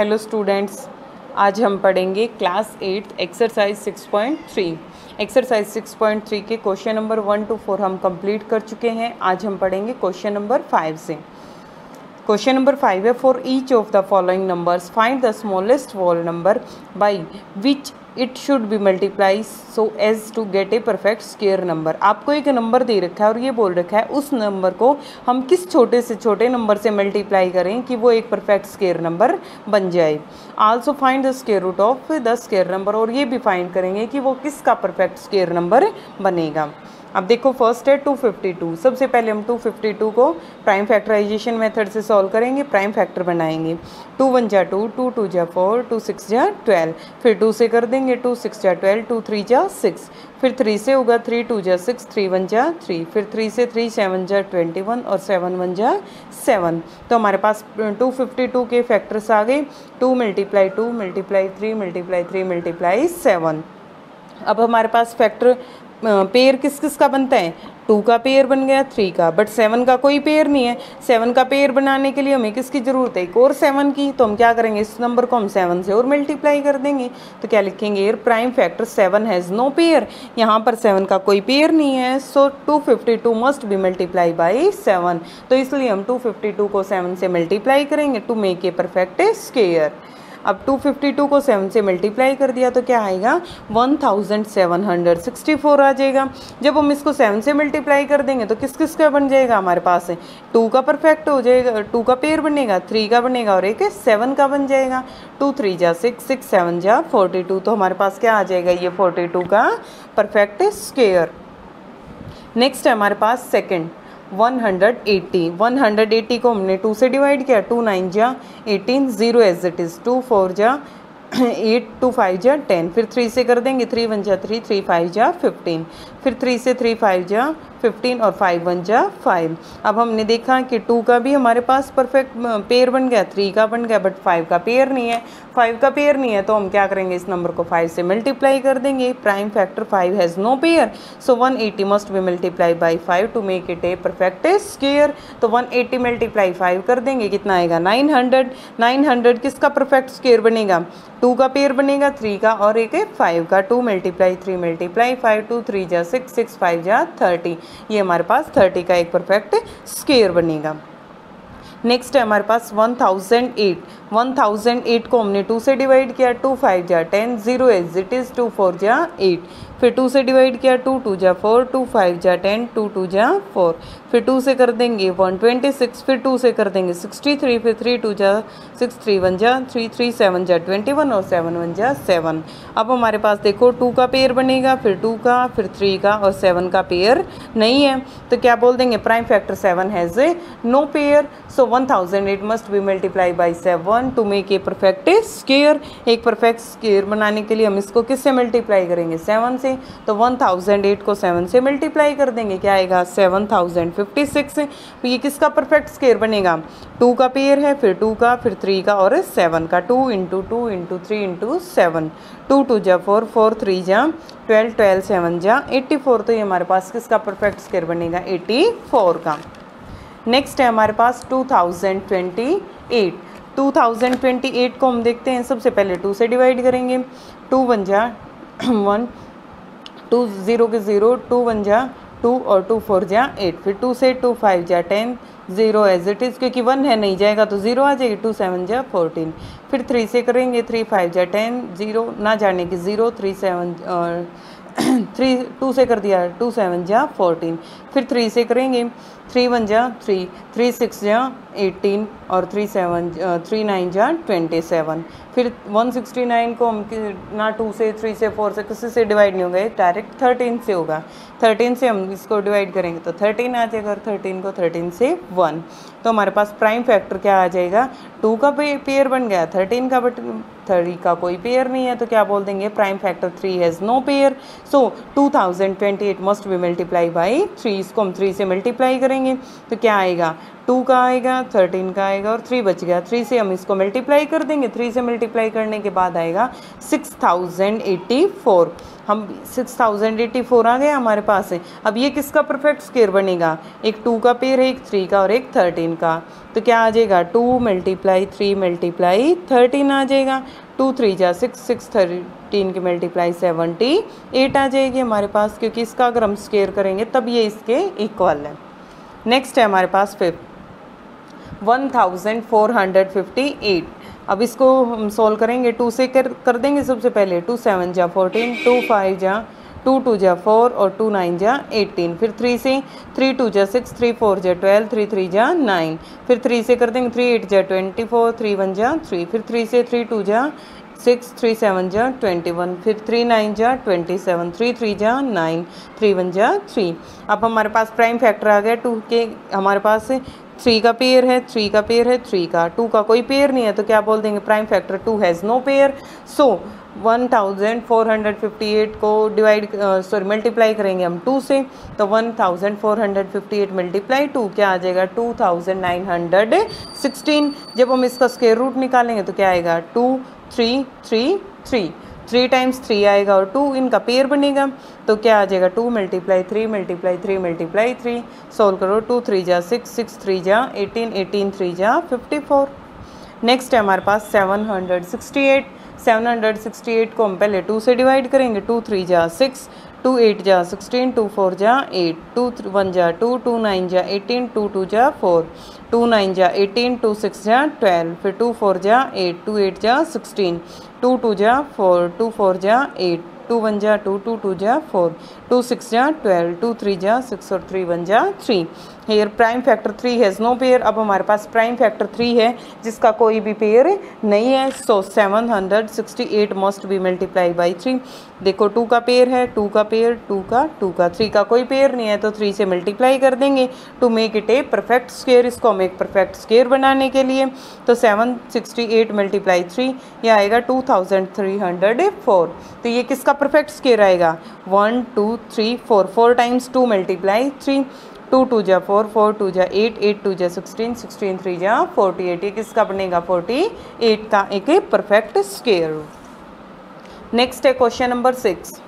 Hello students आज हम पढ़ेंगे क्लास एट्थ एक्सरसाइज 6.3 एक्सरसाइज 6.3 के question number one two four हम कंप्लीट कर चुके हैं। आज हम पढ़ेंगे क्वेश्चन नंबर फाइव से। क्वेश्चन नंबर फाइव है for each of the following numbers find the smallest whole number by which it should be multiply so as to get a perfect square number आपको एक number दे रखा है और ये बोल रखा है, उस नंबर को हम किस छोटे से छोटे नंबर से मल्टीप्लाई करें कि वो एक परफेक्ट स्केयर नंबर बन जाए। Also find the square root of the square number और ये भी फाइंड करेंगे कि वो किसका परफेक्ट स्केयर नंबर बनेगा। अब देखो फ़र्स्ट है 252 सबसे पहले हम 252 को प्राइम फैक्टराइजेशन मेथड से सॉल्व करेंगे प्राइम फैक्टर बनाएँगे। टू वन जा टू टू टू जा फोर टू सिक्स जा ट्वेल्व फिर टू से कर देंगे टू सिक्स जा ट्वेल्व टू थ्री जा सिक्स फिर थ्री से होगा थ्री टू जा सिक्स थ्री वन जा थ्री फिर थ्री से थ्री सेवन जा ट्वेंटी वन और सेवन वन जा सेवन तो हमारे पास टू फिफ्टी टू के फैक्टर्स आ गए। Two multiply two multiply three multiply three multiply seven अब हमारे पास फैक्टर पेयर किस किस का बनता है? टू का पेयर बन गया, थ्री का। बट सेवन का कोई पेयर नहीं है। सेवन का पेयर बनाने के लिए हमें किसकी ज़रूरत है? एक और सेवन की। तो हम क्या करेंगे? इस नंबर को हम सेवन से और मल्टीप्लाई कर देंगे। तो क्या लिखेंगे? Here prime factor seven has no pair यहाँ पर सेवन का कोई पेयर नहीं है। So two fifty two must be multiply by seven तो इसलिए हम टू फिफ्टी टू को सेवन से मल्टीप्लाई करेंगे। To make a perfect square अब 252 को 7 से मल्टीप्लाई कर दिया तो क्या आएगा? 1764 आ जाएगा। जब हम इसको 7 से मल्टीप्लाई कर देंगे तो किस किस का बन जाएगा? हमारे पास टू का परफेक्ट हो जाएगा टू का पेयर बनेगा थ्री का बनेगा और एक सेवन का बन जाएगा। टू थ्री जा सिक्स सिक्स सेवन जा फोर्टी टू तो हमारे पास क्या आ जाएगा? ये फोर्टी टू का परफेक्ट स्केयर नेक्स्ट है हमारे पास सेकेंड 180 180 को हमने टू से डिवाइड किया टू नाइन जा eighteen zero as it is two four जा एट टू फाइव जा टेन फिर थ्री से कर देंगे थ्री वन जा थ्री थ्री फाइव जा फिफ्टीन फिर थ्री से थ्री फाइव जा फिफ्टीन और फाइव वन जा फाइव अब हमने देखा कि टू का भी हमारे पास परफेक्ट पेयर बन गया. थ्री का बन गया बट फाइव का पेयर नहीं है. फाइव का पेयर नहीं है तो हम क्या करेंगे? इस नंबर को फाइव से मल्टीप्लाई कर देंगे. Prime factor five has no pair so one eighty must be multiply by five to make it a perfect square तो वन एटी मल्टीप्लाई फाइव कर देंगे. कितना आएगा? नाइन हंड्रेड नाइन हंड्रेड किसका परफेक्ट स्केयर बनेगा? Two का pair बनेगा. Three का और एक फाइव का. Two multiply three multiply five two three जा सिक्स सिक्स फाइव जा थर्टी ये हमारे पास थर्टी का एक परफेक्ट स्केयर बनेगा। नेक्स्ट है हमारे पास one thousand eight. One thousand eight को हमने टू से डिवाइड किया टू फाइव जा ten zero as it is two four जा एट फिर टू से डिवाइड किया टू टू जा फोर टू फाइव जा टेन टू टू जा फोर फिर टू से कर देंगे वन ट्वेंटी सिक्स फिर टू से कर देंगे सिक्सटी थ्री फिर थ्री टू जा सिक्स थ्री वन जा थ्री थ्री सेवन जा ट्वेंटी वन और सेवन वन जा सेवन अब हमारे पास देखो टू का पेयर बनेगा, फिर टू का, फिर थ्री का और सेवन का पेयर नहीं है. तो क्या बोल देंगे? Prime factor seven has a no pair so one thousand eight must be multiply by seven to make a perfect square एक परफेक्ट स्केयर बनाने के लिए हम इसको किससे मल्टीप्लाई करेंगे? सेवन से। तो वन थाउज़ेंड एट को सेवन से मल्टीप्लाई कर देंगे। क्या आएगा? सेवन थाउज़ेंड फिफ्टी सिक्स ये किसका परफेक्ट स्केयर बनेगा? टू का पेयर है, फिर टू का, फिर थ्री का, और सेवन का। Two into two into three into seven two two जा फोर फोर थ्री जा ट्वेल्व ट्वेल्व सेवन जा एट्टी फोर तो ये हमारे पास किसका परफेक्ट स्केयर बनेगा? एट्टी फोर का। नेक्स्ट है हमारे पास टू थाउज़ेंड ट्वेंटी एट 2028 को हम देखते हैं, सबसे पहले टू से डिवाइड करेंगे। टू वन जा वन टू ज़ीरो के ज़ीरो टू वन जा टू और टू फोर जा एट फिर टू से टू फाइव जा ten zero as it is क्योंकि वन है, नहीं जाएगा तो ज़ीरो आ जाएगी टू सेवन जा फोर्टीन फिर थ्री से करेंगे थ्री फाइव जा टेन ज़ीरो ना जाने की zero three seven three two से कर दिया टू सेवन जा फोर्टीन फिर थ्री से करेंगे। थ्री वन जा थ्री थ्री सिक्स जा एटीन और थ्री सेवन थ्री नाइन जा ट्वेंटी सेवन फिर वन सिक्सटी नाइन को हम ना टू से थ्री से फोर से किसी से डिवाइड नहीं होगा डायरेक्ट थर्टीन से होगा। थर्टीन से हम इसको डिवाइड करेंगे तो थर्टीन आ जाएगा और थर्टीन को थर्टीन से वन तो हमारे पास प्राइम फैक्टर क्या आ जाएगा? टू का पेयर बन गया थर्टीन का बट थर्टी का कोई पेयर नहीं है तो क्या बोल देंगे? Prime factor three has no pair so two thousand twenty eight must be multiply by three इसको हम थ्री से मल्टीप्लाई करेंगे तो क्या आएगा? टू का आएगा थर्टीन का आएगा और थ्री बच गया। थ्री से हम इसको मल्टीप्लाई कर देंगे। थ्री से मल्टीप्लाई करने के बाद आएगा सिक्स थाउज़ेंड एट्टी फोर हम सिक्स थाउज़ेंड एट्टी फोर आ गए हमारे पास है अब ये किसका परफेक्ट स्केयर बनेगा? एक टू का पेयर है, एक थ्री का और एक थर्टीन का। तो क्या आ जाएगा? Two multiply three multiply thirteen आ जाएगा। टू थ्री जा सिक्स सिक्स थर्टीन की मल्टीप्लाई सेवनटी एट आ जाएगी हमारे पास, क्योंकि इसका अगर हम स्केयर करेंगे, तब ये इसके इक्वल है। नेक्स्ट है हमारे पास fifth one thousand four hundred fifty eight अब इसको हम सोल्व करेंगे टू से कर कर देंगे सबसे पहले टू सेवन जा फोर्टीन टू फाइव जा टू टू जा फोर और टू नाइन जा एटीन। फिर थ्री से थ्री टू जा सिक्स थ्री फोर जा ट्वेल्व थ्री थ्री जा नाइन फिर थ्री से कर देंगे थ्री एट जा ट्वेंटी फोर थ्री वन जा थ्री फिर थ्री से थ्री टू जा सिक्स थ्री सेवन जा ट्वेंटी वन फिर थ्री नाइन जा ट्वेंटी सेवन थ्री थ्री जा नाइन थ्री वन जा थ्री अब हमारे पास प्राइम फैक्टर आ गया टू के। हमारे पास थ्री का पेयर है थ्री का पेयर है थ्री का। टू का कोई पेयर नहीं है तो क्या बोल देंगे? Prime factor two has no pair so one thousand four hundred fifty eight को डिवाइड सॉरी मल्टीप्लाई करेंगे हम टू से तो one thousand four hundred fifty eight multiply two क्या आ जाएगा? Two thousand nine hundred sixteen जब हम इसका स्केयर रूट निकालेंगे तो क्या आएगा? Two three three three three times three आएगा और टू इनका पेयर बनेगा। तो क्या आ जाएगा? Two multiply three multiply three multiply three solve करो टू थ्री जा सिक्स सिक्स थ्री जा एटीन एटीन थ्री जा फिफ्टी फोर नेक्स्ट है हमारे पास seven hundred sixty eight seven hundred sixty eight को हम पहले टू से डिवाइड करेंगे टू थ्री जा सिक्स टू एट जा सिक्सटीन टू फोर जा एट टू वन जा टू टू नाइन जा एटीन टू टू जा फोर टू नाइन जा एटीन टू सिक्स जा ट्वेल्व फिर टू फोर जा एट टू एट जा सिक्सटीन टू टू जा फोर टू फोर जा एट टू वन जा टू टू टू जा फोर टू सिक्स जा ट्वेल्व टू थ्री जा सिक्स और थ्री वन जा three here prime factor three has no pair अब हमारे पास प्राइम फैक्टर थ्री है, जिसका कोई भी पेयर नहीं है. So seven hundred sixty eight must be multiply by three देखो टू का पेयर है टू का पेयर टू का टू का थ्री का कोई पेयर नहीं है तो थ्री से मल्टीप्लाई कर देंगे. To make it a perfect square इसको हम एक परफेक्ट स्केयर बनाने के लिए. तो seven sixty eight multiply three ये आएगा two thousand three hundred four तो ये किसका परफेक्ट स्केयर आएगा? One two three four four times two multiply three two two जा फोर फोर टू जा एट एट टू जा सिक्सटीन सिक्सटीन थ्री जा फोर्टी एट ये किसका बनेगा फोर्टी एट का एक परफेक्ट स्केयर नेक्स्ट है question number six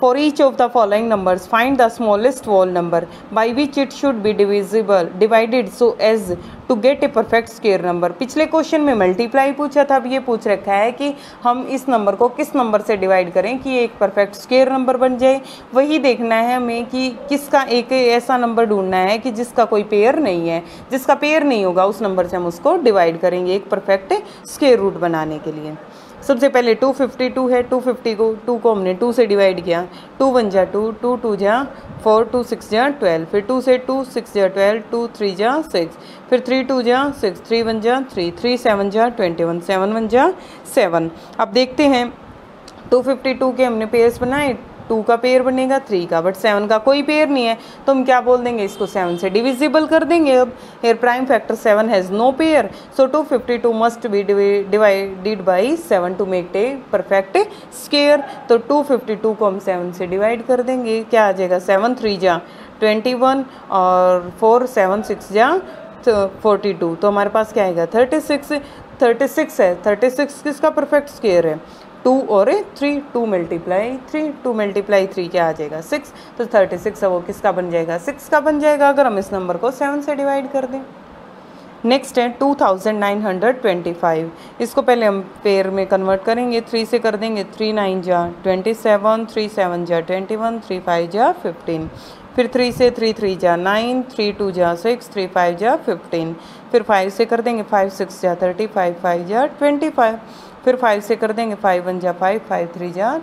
For each of the following numbers, find the smallest whole number by which it should be divisible, divided so as to get a perfect square number. पिछले question में multiply पूछा था अब ये पूछ रखा है कि हम इस नंबर को किस नंबर से डिवाइड करें कि एक परफेक्ट स्केयर नंबर बन जाए। वही देखना है हमें कि किसका एक ऐसा नंबर ढूंढना है कि जिसका कोई पेयर नहीं है। जिसका पेयर नहीं होगा उस नंबर से हम उसको डिवाइड करेंगे एक परफेक्ट स्केयर रूट बनाने के लिए। सबसे पहले 252 है 250 को टू को हमने टू से डिवाइड किया। टू वन जा टू टू टू जा फोर टू सिक्स जा ट्वेल्व फिर टू से टू सिक्स जा ट्वेल्व टू थ्री जा सिक्स फिर थ्री टू जा सिक्स थ्री वन जा थ्री थ्री सेवन जा ट्वेंटी वन सेवन वन जा सेवन अब देखते हैं 252 के हमने पेयर्स बनाए टू का पेयर बनेगा थ्री का बट सेवन का कोई पेयर नहीं है। तो हम क्या बोल देंगे, इसको सेवन से डिविजिबल कर देंगे अब। Here prime factor seven has no pair so two fifty two must be divided by seven to make a perfect square तो टू फिफ्टी टू को हम सेवन से डिवाइड कर देंगे, क्या आ जाएगा सेवन थ्री जा ट्वेंटी वन और फोर सेवन सिक्स जा फोर्टी टू तो हमारे पास क्या आएगा थर्टी सिक्स थर्टी सिक्स है थर्टी सिक्स किसका परफेक्ट स्केयर है? टू और three two multiply three two multiply three क्या आ जाएगा? सिक्स तो थर्टी सिक्स है वो किसका बन जाएगा? सिक्स का बन जाएगा अगर हम इस नंबर को सेवन से डिवाइड कर दें। नेक्स्ट है two thousand nine hundred twenty five इसको पहले हम पेयर में कन्वर्ट करेंगे थ्री से कर देंगे थ्री नाइन जा ट्वेंटी सेवन थ्री सेवन जा ट्वेंटी वन थ्री फाइव जा फिफ्टीन फिर थ्री से थ्री थ्री जा नाइन थ्री टू जा सिक्स थ्री फाइव जा फिफ्टीन फिर फाइव से कर देंगे फाइव सिक्स जा थर्टी फाइव फाइव जा ट्वेंटी फाइव फिर फाइव से कर देंगे, फाइव वन जा फाइव फाइव थ्री जा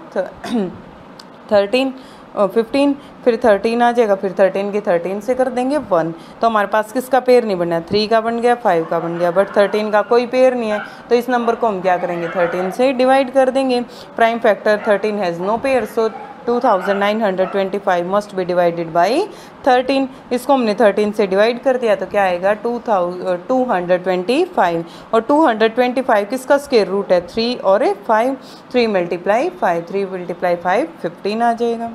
थर्टीन फिफ्टीन, फिर थर्टीन आ जाएगा, फिर थर्टीन के थर्टीन से कर देंगे वन। तो हमारे पास किसका पेयर नहीं बना? थ्री का बन गया, फाइव का बन गया, बट थर्टीन का कोई पेयर नहीं है। तो इस नंबर को हम क्या करेंगे? थर्टीन से डिवाइड कर देंगे। Prime factor thirteen has no pair so 2925 must be divided by 13 इसको हमने 13 से डिवाइड कर दिया तो क्या आएगा? 2225 और 225 किसका स्केयर रूट है? थ्री और 5 3 मल्टीप्लाई 5 3 मल्टीप्लाई 5 15 आ जाएगा।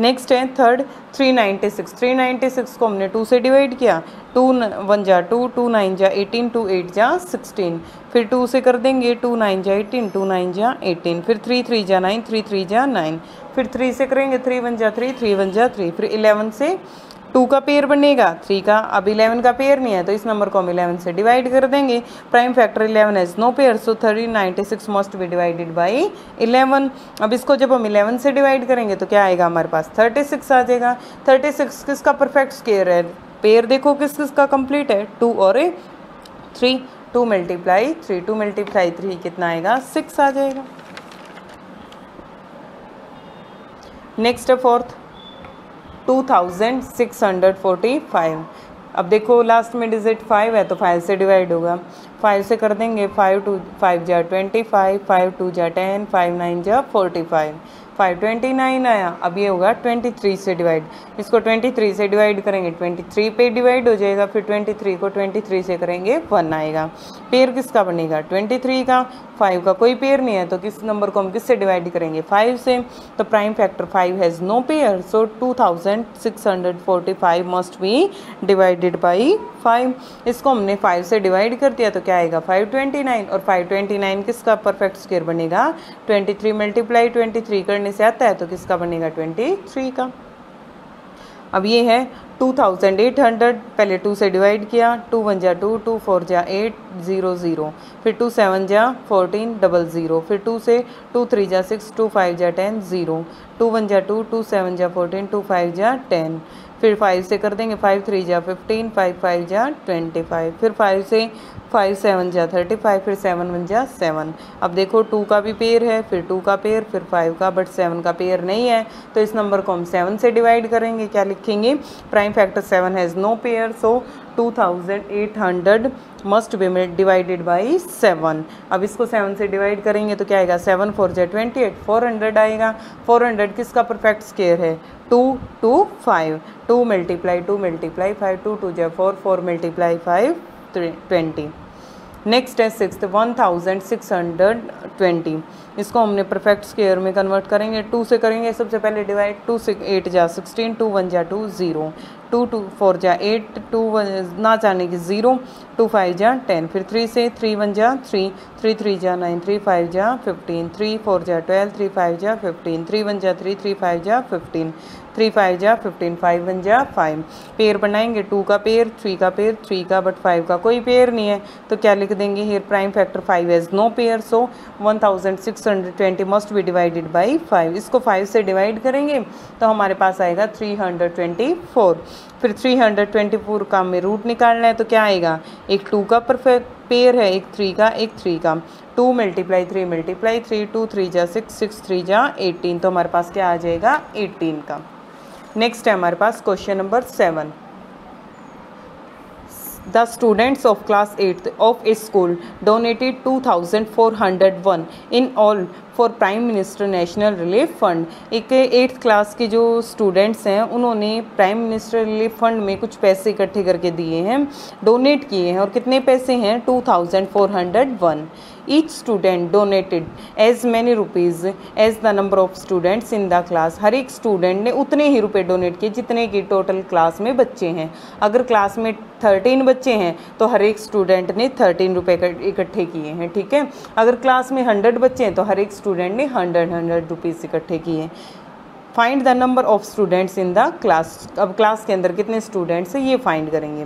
नेक्स्ट है third three ninety six three ninety six को हमने टू से डिवाइड किया टू वन जा टू टू नाइन जा एटीन टू एट जा सिक्सटीन फिर टू से कर देंगे टू नाइन जा एटीन टू नाइन जा एटीन फिर थ्री थ्री जा नाइन थ्री थ्री जा नाइन फिर थ्री से करेंगे थ्री वन जा थ्री थ्री वन जा थ्री फिर इलेवन से टू का पेयर बनेगा थ्री का, अब इलेवन का पेयर नहीं है तो इस नंबर को हम इलेवन से डिवाइड कर देंगे। Prime factor eleven has no pair so thirty ninety six must be divided by eleven अब इसको जब हम इलेवन से डिवाइड करेंगे तो क्या आएगा हमारे पास? थर्टी सिक्स आ जाएगा। थर्टी सिक्स किसका परफेक्ट स्केयर है? पेयर देखो किस, किसका कंप्लीट है? टू और three two multiply three two multiply three कितना आएगा? सिक्स आ जाएगा। नेक्स्ट है fourth two thousand six hundred forty five अब देखो लास्ट में डिजिट फाइव है तो फाइव से डिवाइड होगा। फाइव से कर देंगे फाइव टू फाइव जा ट्वेंटी फाइव फाइव टू जा टेन फाइव नाइन जा forty five five twenty nine आया, अब ये होगा ट्वेंटी थ्री से डिवाइड इसको ट्वेंटी थ्री से डिवाइड करेंगे ट्वेंटी थ्री पे डिवाइड हो जाएगा, फिर ट्वेंटी थ्री को ट्वेंटी थ्री से करेंगे वन आएगा. पेयर किसका बनेगा? ट्वेंटी थ्री का फाइव का कोई पेयर नहीं है तो किस नंबर को हम किससे डिवाइड करेंगे? फाइव से. तो prime factor five has no pair so two thousand six hundred forty five must be divided by five इसको हमने फाइव से डिवाइड कर दिया तो क्या आएगा? फाइव ट्वेंटी नाइन और फाइव ट्वेंटी नाइन किसका परफेक्ट स्केयर बनेगा? Twenty three multiply twenty three करने से आता है तो किसका बनेगा? ट्वेंटी थ्री का। अब ये है टू थाउज़ेंड एट हंड्रेड पहले टू से डिवाइड किया टू वन जा टू टू फोर जा एट ज़ीरो ज़ीरो फिर टू सेवन जा फोर्टीन डबल ज़ीरो फिर टू से टू थ्री जा सिक्स टू फाइव जा टेन ज़ीरो टू वन जा टू टू सेवन जा फोर्टीन टू फाइव जा टेन फिर फाइव से कर देंगे फाइव थ्री जा फिफ्टीन फाइव फाइव जा ट्वेंटी फाइव फिर फाइव से फाइव सेवन जा थर्टी फाइव फिर सेवन वन जा सेवन अब देखो टू का भी पेयर है, फिर टू का पेयर फिर फाइव का बट सेवन का पेयर नहीं है। तो इस नंबर को हम सेवन से डिवाइड करेंगे, क्या लिखेंगे? Prime factor seven has no pair so two thousand eight hundred must be divided by seven अब इसको सेवन से डिवाइड करेंगे तो क्या आएगा? सेवन फोर जा ट्वेंटी एट फोर हंड्रेड आएगा। फोर हंड्रेड किसका परफेक्ट स्केयर है? Two two five two multiply two multiply five two two जा four four multiply five twenty next है six one thousand six hundred twenty इसको हमने perfect square में convert करेंगे। Two से करेंगे, सबसे पहले डिवाइड टू से एट जा सिक्सटीन टू वन जा two zero two two four जा एट टू वन ना जाने की ज़ीरो टू फाइव जा टेन फिर थ्री से थ्री वन जा थ्री थ्री थ्री जा नाइन थ्री फाइव जा फिफ्टीन थ्री फोर जा ट्वेल्व थ्री फाइव जा फिफ्टीन थ्री वन जा थ्री थ्री फाइव जा फिफ्टीन थ्री फाइव जा फिफ्टीन फाइव वन जा फाइव पेयर बनाएँगे टू का पेयर थ्री का पेयर थ्री का बट फाइव का कोई पेयर नहीं है। तो क्या लिख देंगे here prime factor five has no pair so one thousand six hundred twenty must be divided by five इसको फाइव से डिवाइड करेंगे तो हमारे पास आएगा थ्री हंड्रेड ट्वेंटी फोर फिर थ्री हंड्रेड ट्वेंटी फोर का हमें रूट निकालना है तो क्या आएगा? एक टू का परफेक्ट पेयर है, एक थ्री का, एक थ्री का। Two multiply three multiply three two three जा सिक्स सिक्स थ्री जा एटीन तो हमारे पास क्या आ जाएगा? एटीन का। नेक्स्ट है हमारे पास question number seven the students of class eighth of a school donated two thousand four for prime minister national relief fund एक एट्थ क्लास के जो स्टूडेंट्स हैं, उन्होंने प्राइम मिनिस्टर रिलीफ फंड में कुछ पैसे इकट्ठे करके दिए हैं डोनेट किए हैं, और कितने पैसे हैं? Two thousand four hundred one each student donated as many rupees as the number of students in the class हर एक स्टूडेंट ने उतने ही रुपए डोनेट किए जितने की टोटल क्लास में बच्चे हैं। अगर क्लास में थर्टीन बच्चे हैं तो हर एक स्टूडेंट ने थर्टीन रुपये इकट्ठे किए हैं, ठीक है? अगर क्लास में हंड्रेड बच्चे हैं तो हर एक स्टूडेंट ने हंड्रेड हंड्रेड रुपीज़ इकट्ठे किए। Find the number of students in the class अब क्लास के अंदर कितने स्टूडेंट्स हैं, ये फाइंड करेंगे।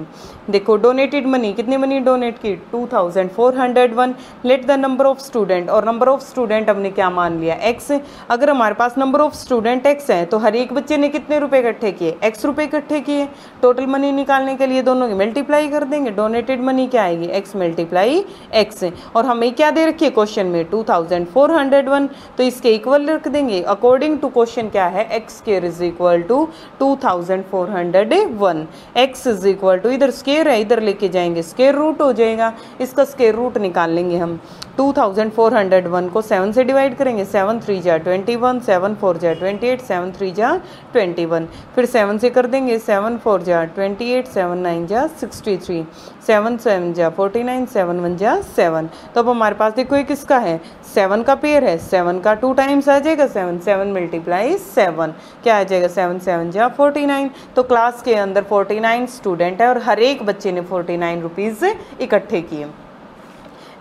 देखो डोनेटेड मनी कितनी मनी डोनेट की? Two thousand four hundred one let the number of student और नंबर ऑफ़ स्टूडेंट हमने क्या मान लिया? एक्स अगर हमारे पास नंबर ऑफ़ स्टूडेंट एक्स है तो हर एक बच्चे ने कितने रुपए इकट्ठे किए? एक्स रुपए इकट्ठे किए। टोटल मनी निकालने के लिए दोनों की मल्टीप्लाई कर देंगे। डोनेटेड मनी क्या आएगी? एक्स मल्टीप्लाई एक्स और हमें क्या दे रखी है क्वेश्चन में? Two thousand four hundred one तो इसके इक्वल रख देंगे। अकॉर्डिंग टू क्वेश्चन क्या है? X square is equal to two thousand four hundred one x is equal to इधर स्केयर है, इधर लेके जाएँगे स्केयर रूट हो जाएगा, इसका स्केयर रूट निकाल लेंगे हम। Two thousand four hundred one को सेवन से डिवाइड करेंगे सेवन थ्री जा ट्वेंटी वन सेवन फोर जा ट्वेंटी एट सेवन थ्री जा ट्वेंटी वन फिर सेवन से कर देंगे सेवन फोर जा ट्वेंटी एट सेवन नाइन जा सिक्सटी थ्री सेवन सेवन जा फोर्टी नाइन सेवन वन जा सेवन तो अब हमारे पास देखो ये किसका है? सेवन का पेयर है। सेवन का टू टाइम्स आ जाएगा सेवन सेवन मल्टीप्लाई सेवन क्या आ जाएगा? सेवन सेवन जा फोर्टी नाइन तो क्लास के अंदर फोर्टी नाइन स्टूडेंट है और हर एक बच्चे ने फोर्टी नाइन रुपीज़ इकट्ठे किए।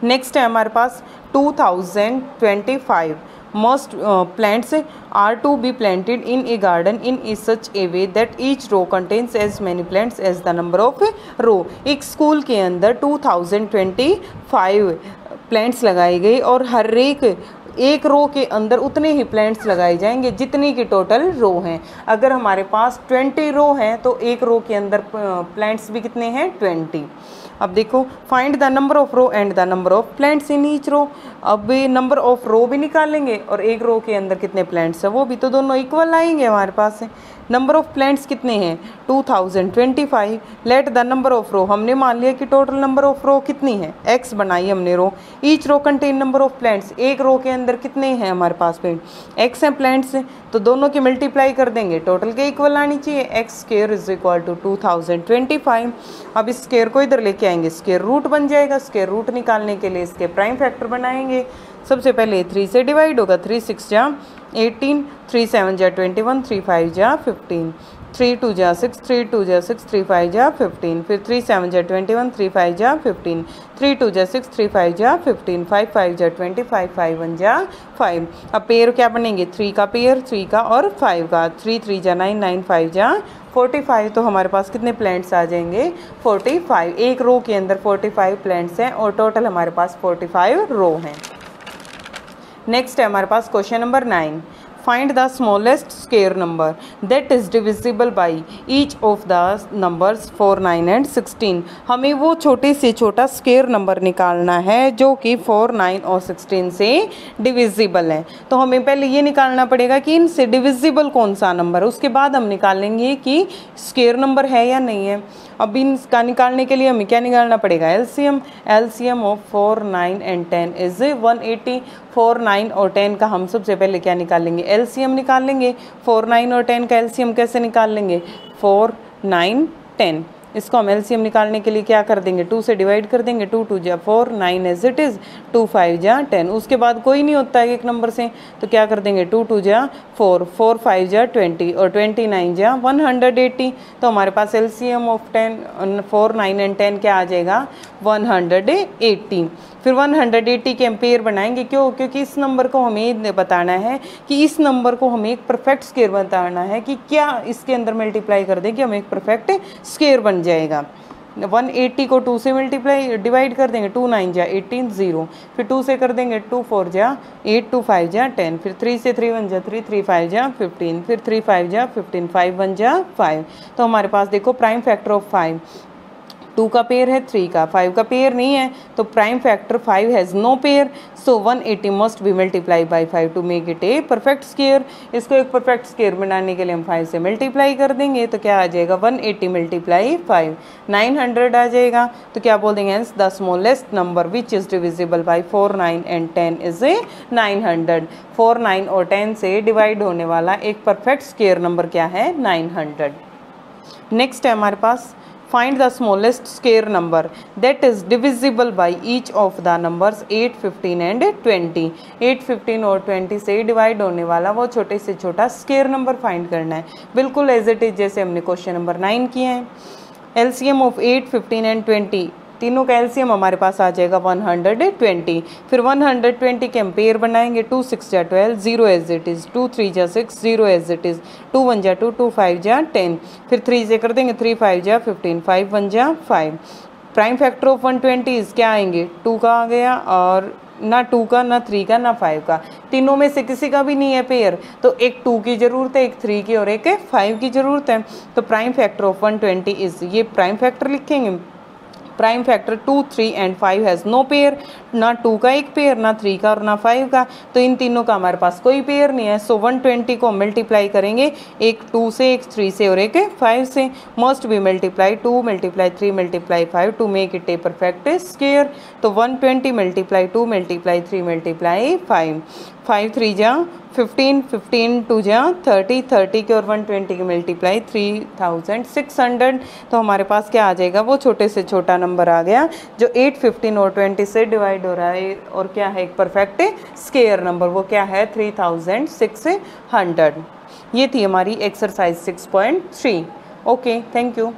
नेक्स्ट है हमारे पास two thousand twenty five most uh, plants are to be planted in a garden in a such a way that each row contains as many plants as the number of row. एक school के अंदर 2025 plants लगाई गई और हर एक एक row के अंदर उतने ही प्लांट्स लगाए जाएँगे जितनी की टोटल रो हैं। अगर हमारे पास 20 रो हैं तो एक रो के अंदर प्लांट्स भी कितने हैं? 20 अब देखो find the number of row and the number of plants in each row अब नंबर ऑफ़ रो भी निकालेंगे और एक रो के अंदर कितने प्लांट्स है, वो भी तो दोनों इक्वल आएँगे हमारे पास नंबर ऑफ़ प्लांट्स कितने हैं? 2025 let the number of row हमने मान लिया कि टोटल नंबर ऑफ़ रो कितनी है? एक्स बनाई हमने row each row contain number of plants एक रो के अंदर कितने हैं हमारे पास पे एक्स हैं प्लांट्स तो दोनों की मल्टीप्लाई कर देंगे. टोटल के इक्वल आनी चाहिए. X square is equal to two thousand twenty five अब इस स्केयर को इधर लेके आएँगे. स्केयर रूट बन जाएगा. स्केयर रूट निकालने के लिए इसके प्राइम फैक्टर बनाएँगे. सबसे पहले थ्री से डिवाइड होगा थ्री सिक्स जा एटीन थ्री सेवन जा ट्वेंटी वन थ्री फाइव जा फिफ्टीन थ्री टू जा सिक्स थ्री टू जा सिक्स थ्री फाइव जा फिफ्टीन फिर थ्री सेवन जा ट्वेंटी वन थ्री फाइव जा फिफ्टीन थ्री टू जा सिक्स थ्री फाइव जा फिफ्टीन फाइव फाइव जा ट्वेंटी फाइव फाइव वन जा फाइव अब पेयर क्या बनेंगे? थ्री का पेयर थ्री का और फाइव का. थ्री थ्री जा नाइन नाइन फाइव जा फोर्टी फाइव तो हमारे पास कितने प्लांट्स आ जाएँगे? फोर्टी फाइव एक रो के अंदर फोर्टी फाइव प्लांट्स हैं और टोटल हमारे पास फोर्टी फाइव रो हैं। नेक्स्ट है हमारे पास question number nine find the smallest square number that is divisible by each of the numbers 4 9 and 16 हमें वो छोटे से छोटा स्केयर नंबर निकालना है जो कि 4 9 और 16 से डिविजिबल है। तो हमें पहले ये निकालना पड़ेगा कि इनसे डिविजिबल कौन सा नंबर है? उसके बाद हम निकालेंगे कि स्केयर नंबर है या नहीं है। अब का निकालने के लिए हमें क्या निकालना पड़ेगा? LCM LCM of four nine and ten is one eighty four nine और टेन का हम सबसे पहले क्या निकाल लेंगे एलसीएम निकाल लेंगे। फोर नाइन और टेन का एलसीएम कैसे निकाल लेंगे? फोर नाइन टेन इसको हम एलसीएम निकालने के लिए क्या कर देंगे? टू से डिवाइड कर देंगे टू टू जा four nine as it is two five जा टेन उसके बाद कोई नहीं होता है एक नंबर से। तो क्या कर देंगे? टू टू जा फोर फोर फाइव जा ट्वेंटी और ट्वेंटी नाइन जा वन हंड्रेड एट्टी तो हमारे पास LCM of ten four nine and ten क्या आ जाएगा? वन हंड्रेड एट्टी फिर 180 के एम्पेयर बनाएँगे। क्यों? क्योंकि इस नंबर को हमें बताना है कि इस नंबर को हमें एक परफेक्ट स्केयर बताना है कि क्या इसके अंदर मल्टीप्लाई कर दें कि हमें एक परफेक्ट स्केयर बन जाएगा। 180 को 2 से मल्टीप्लाई डिवाइड कर देंगे टू नाइन जा एटीन ज़ीरो फिर 2 से कर देंगे टू फोर जा एट टू फाइव जा टेन फिर 3 से 3 वन जा थ्री थ्री फाइव जा फिफ्टीन फिर 3 फाइव जा फिफ्टीन फाइव वन जा फाइव तो हमारे पास देखो prime factor of five two का पेयर है थ्री का. फाइव का पेयर नहीं है तो prime factor five has no pair so one eighty must be multiply by five to make it a perfect square इसको एक परफेक्ट स्केयर बनाने के लिए हम फाइव से मल्टीप्लाई कर देंगे तो क्या आ जाएगा? One eighty multiply five nine hundred आ जाएगा तो क्या बोल देंगे? The smallest number which is divisible by four nine and ten is a nine hundred four nine और टेन से डिवाइड होने वाला एक परफेक्ट स्केयर नंबर क्या है? नाइन हंड्रेड नेक्स्ट है हमारे पास. Find the smallest square number. That is divisible by each of the numbers 8 15 and 20 8 15 और 20 से डिवाइड होने वाला वो छोटे से छोटा स्केयर नंबर फाइंड करना है। बिल्कुल एज इट इज़ जैसे हमने क्वेश्चन नंबर नाइन किए हैं। L C M of 8 15 and 20 तीनों का एलसीएम हमारे पास आ जाएगा 120 फिर 120 के एम्पेयर बनाएँगे टू सिक्स जा twelve zero as it is two three जा six zero as it is two one जा टू टू फाइव जा टेन फिर थ्री से कर देंगे थ्री फाइव जा फिफ्टीन फाइव वन जा five prime factor of one twenty क्या आएँगे? टू का आ गया और ना टू का, ना थ्री का, ना फाइव का। तीनों में से किसी का भी नहीं है पेयर तो एक टू की ज़रूरत है, एक थ्री की और एक फाइव की ज़रूरत है। तो prime factor of one twenty is ये प्राइम फैक्टर लिखेंगे। Prime factor two three and five has no pair ना टू का एक पेयर ना थ्री का और ना फाइव का। तो इन तीनों का हमारे पास कोई पेयर नहीं है। सो वन ट्वेंटी को मल्टीप्लाई करेंगे। एक टू से, एक थ्री से और एक फाइव से। Must be multiply two multiply three multiply five to make it a perfect square तो one twenty multiply two multiply three multiply five five three जा फिफ्टीन फिफ्टीन टू जा थर्टी थर्टी के और one twenty की multiply three thousand six hundred तो हमारे पास क्या आ जाएगा? वो छोटे से छोटा नंबर आ गया, जो एट फिफ्टीन और ट्वेंटी से डिवाइड हो रहा है, और क्या है? एक परफेक्ट स्केयर नंबर वो क्या है? थ्री थाउज़ेंड सिक्स हंड्रेड ये थी हमारी exercise six point three okay thank you